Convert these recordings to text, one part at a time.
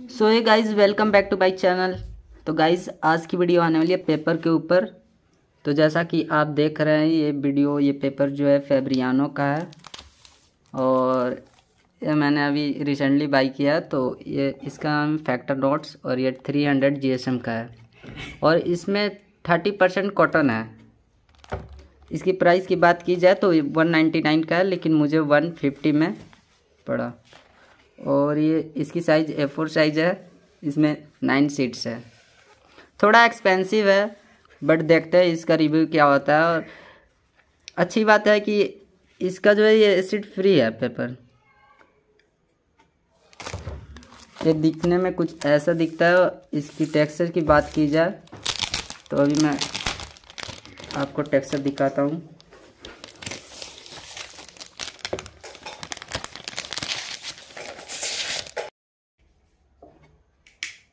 सो ये guys welcome back to my channel तो guys आज की वीडियो आने वाली है पेपर के ऊपर। तो जैसा कि आप देख रहे हैं, ये वीडियो ये पेपर जो है फेब्रियानो का है। और ये मैंने अभी रिसेंटली बाई किया तो ये इसका नाम फैक्टर नोट्स और ये three hundred G S M का है। और इसमें थर्टी परसेंट कॉटन है। इसकी प्राइस की बात की जाए तो वन नाइन्टी नाइन का है, लेकिन मुझे वन फिफ्टी में पड़ा। और ये इसकी साइज़ ए फोर साइज़ है, इसमें नाइन सीट्स है। थोड़ा एक्सपेंसिव है बट देखते हैं इसका रिव्यू क्या होता है और अच्छी बात है कि इसका जो है ये सीट फ्री है पेपर ये दिखने में कुछ ऐसा दिखता है, इसकी टेक्सचर की बात की जाए तो अभी मैं आपको टेक्सचर दिखाता हूँ।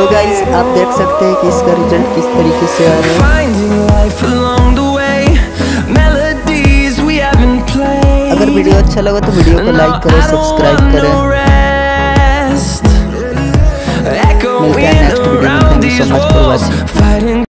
तो गाइस आप देख सकते हैं कि इसका रिज़ल्ट किस तरीके से आ रहा है। अगर वीडियो अच्छा लगा तो वीडियो को लाइक करें सब्सक्राइब करें।